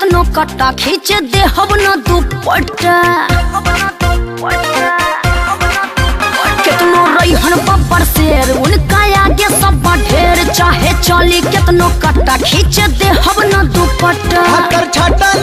कतनो कट्टा खींच दे हब न दुपट्टा कितनो रैहन बब्बर शेर, उनका आगे सब ढेर, चाहे चली कितनो कट्टा खींच दे हब न दुपट्टा हकर छाटली